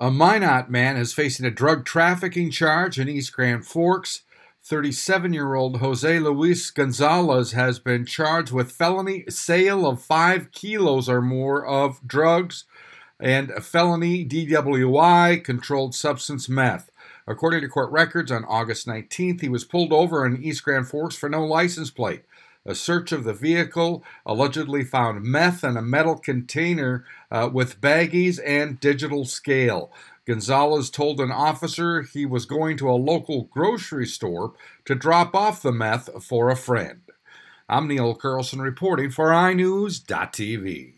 A Minot man is facing a drug trafficking charge in East Grand Forks. 37 year old Jose Luis Gonzalez has been charged with felony sale of five kilos or more of drugs and a felony DWI, controlled substance meth. According to court records, on August 19th, he was pulled over in East Grand Forks for no license plate. A search of the vehicle allegedly found meth in a metal container uh, with baggies and digital scale. Gonzalez told an officer he was going to a local grocery store to drop off the meth for a friend. I'm Neil Carlson reporting for iNewZ.TV.